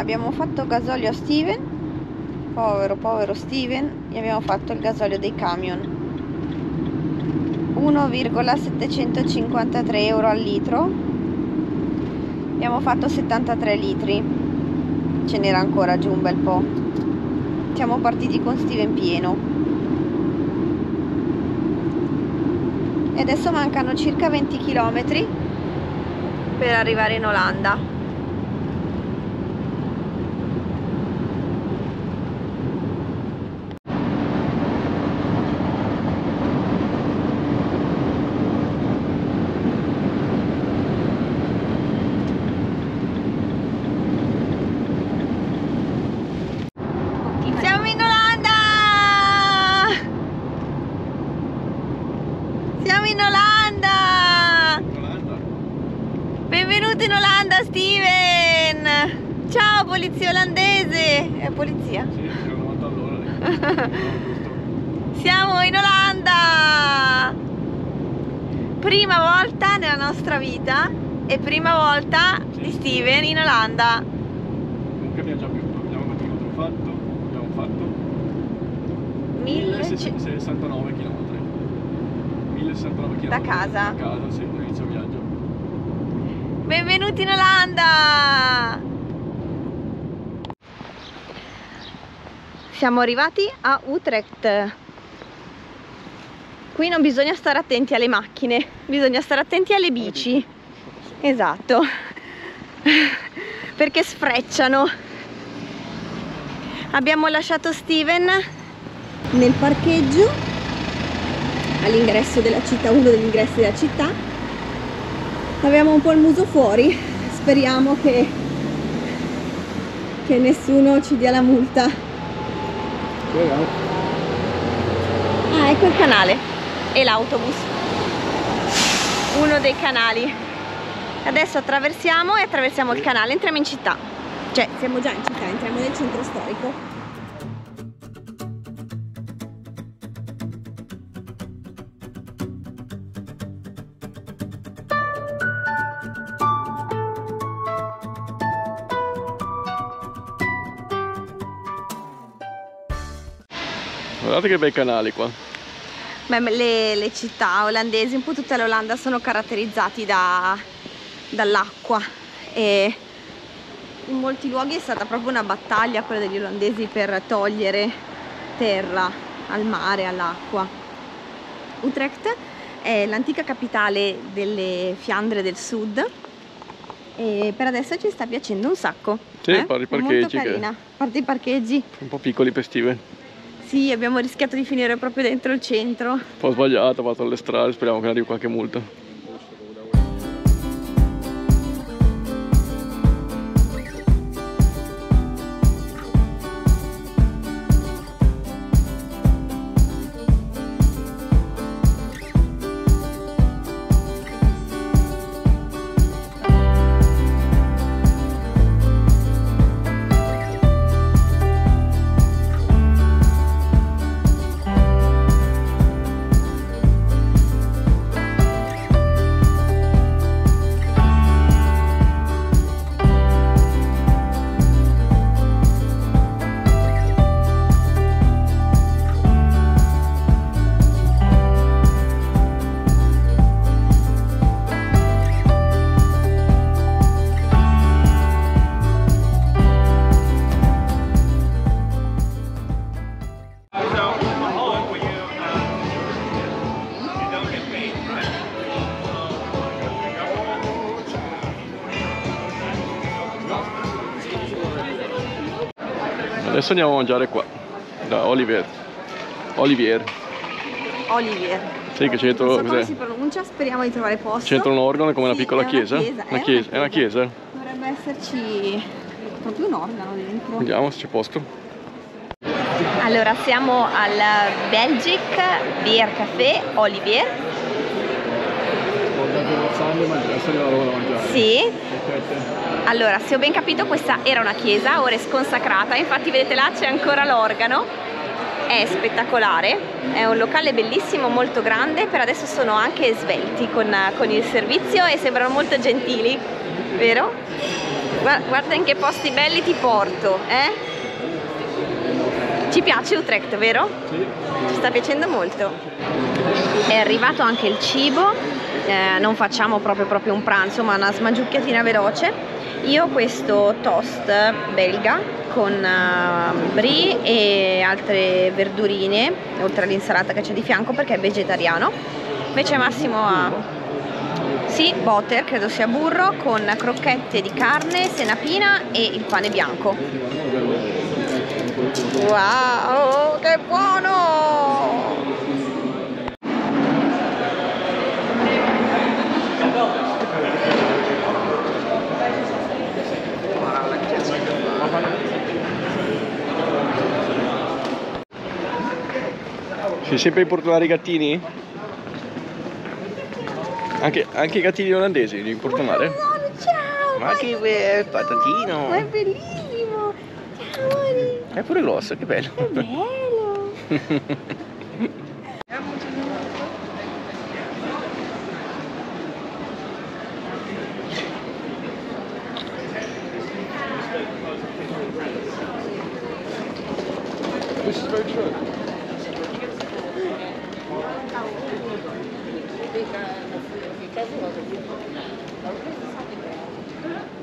abbiamo fatto gasolio a Steven. Povero povero Steven. Gli abbiamo fatto il gasolio dei camion. 1,753 euro al litro. Abbiamo fatto 73 litri. Ce n'era ancora giù un bel po' siamo partiti con Steven pieno. E adesso mancano circa 20 km per arrivare in Olanda polizia olandese! È polizia? Sì, siamo 90 all'ora. siamo in Olanda! Prima volta nella nostra vita e prima volta sì. di Steven in Olanda. Comunque abbiamo già più, chilometri fatto. Abbiamo fatto 1069 km. 1069 km. Da casa? Da casa, sì, inizio viaggio. Benvenuti in Olanda! Siamo arrivati a Utrecht. Qui non bisogna stare attenti alle macchine, bisogna stare attenti alle bici. Esatto. Perché sfrecciano. Abbiamo lasciato Steven nel parcheggio all'ingresso della città, uno degli ingressi della città. Abbiamo un po' il muso fuori, speriamo che, che nessuno ci dia la multa Ah, ecco il canale e l'autobus. Uno dei canali. Adesso attraversiamo e attraversiamo il canale, entriamo in città. Cioè, siamo già in città, entriamo nel centro storico. Guardate che bei canali qua. Beh, le, le, città olandesi, un po' tutta l'Olanda, sono caratterizzati da, dall'acqua e in molti luoghi è stata proprio una battaglia quella degli olandesi per togliere terra al mare, all'acqua. Utrecht è l'antica capitale delle Fiandre del Sud e per adesso ci sta piacendo un sacco. Sì, eh? i parcheggi. Molto carina, a parte i parcheggi. Un po' piccoli per Steven. Sì, abbiamo rischiato di finire proprio dentro il centro. Un po' sbagliato, fatto alle strade, speriamo che arrivi qualche multa. Adesso andiamo a mangiare qua, da Olivier. Olivier. Olivier. Sì, che c'entro... Non so come si pronuncia, speriamo di trovare posto. C'entra un organo come una sì, piccola chiesa. Una chiesa. Una è, chiesa. Una è una chiesa? Dovrebbe esserci proprio un organo dentro. Vediamo se c'è posto. Allora, siamo al Belgic Beer Café Olivier. Sì. Allora, se ho ben capito questa era una chiesa, ora è sconsacrata, infatti vedete là c'è ancora l'organo, è spettacolare, è un locale bellissimo, molto grande, per adesso sono anche svelti con, con il servizio e sembrano molto gentili, vero? Guarda, guarda in che posti belli ti porto, eh? Ci piace Utrecht, vero? Sì. Ci sta piacendo molto. È arrivato anche il cibo, eh, non facciamo proprio, proprio un pranzo, ma una smangiucchiatina veloce. Io ho questo toast belga con uh, brie e altre verdurine, oltre all'insalata che c'è di fianco perché è vegetariano. Invece Massimo ha sì, butter, credo sia burro, con crocchette di carne, senapina e il pane bianco. Wow, che buono! Sei sempre a importunare i gattini? Anche, anche i gattini olandesi li importunare? Buono, ciao! Ma che be- patatino! Ma è bellissimo! Ciao amore! È pure grosso, che bello! È bello! This is very true. 그러니까 여기까지 와서 이렇게 넓게 사게 돼요.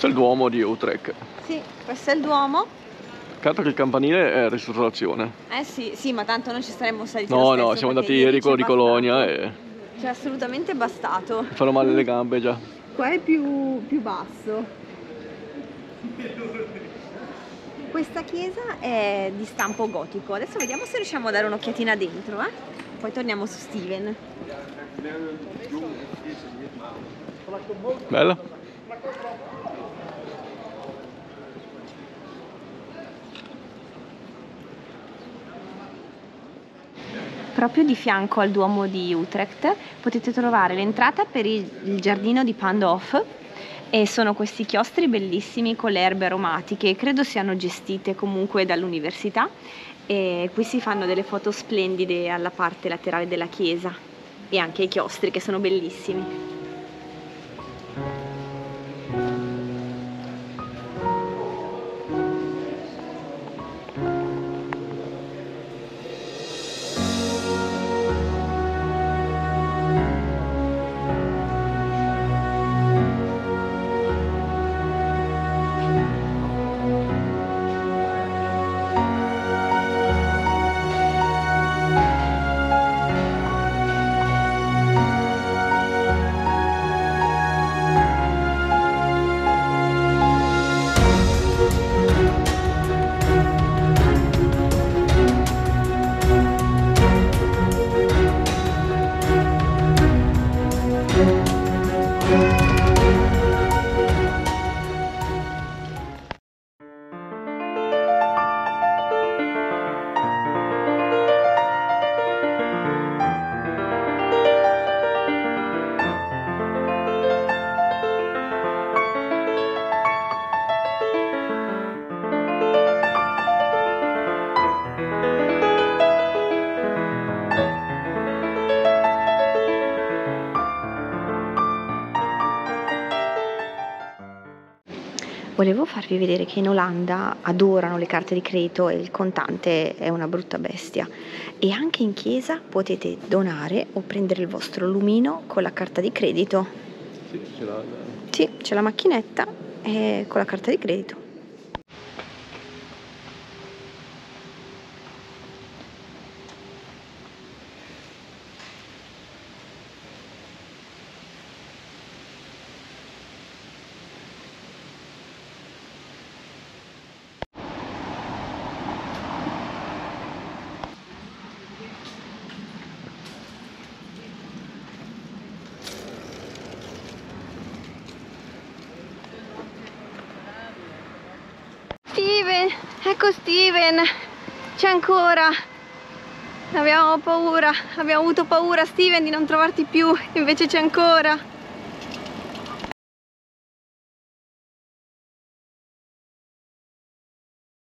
Questo è il Duomo di Utrecht. Sì, questo è il Duomo. Peccato che il campanile è ristorazione. Eh sì, sì, ma tanto non ci saremmo saliti No, no, siamo andati ieri quello di Colonia e Ci è assolutamente bastato. mi fanno male le gambe già. Qua è più, più basso. Questa chiesa è di stampo gotico. Adesso vediamo se riusciamo a dare un'occhiatina dentro, eh? Poi torniamo su Steven. Bella? Proprio di fianco al Duomo di Utrecht potete trovare l'entrata per il, giardino di Pandorf e sono questi chiostri bellissimi con le erbe aromatiche, credo siano gestite comunque dall'università e qui si fanno delle foto splendide alla parte laterale della chiesa e anche i chiostri che sono bellissimi. Volevo farvi vedere che in Olanda adorano le carte di credito e il contante è una brutta bestia. E anche in chiesa potete donare o prendere il vostro lumino con la carta di credito. Sì, ce l'ha. Sì, c'è la macchinetta e con la carta di credito. Ecco Steven, c'è ancora. Abbiamo paura, abbiamo avuto paura Steven di non trovarti più, invece c'è ancora.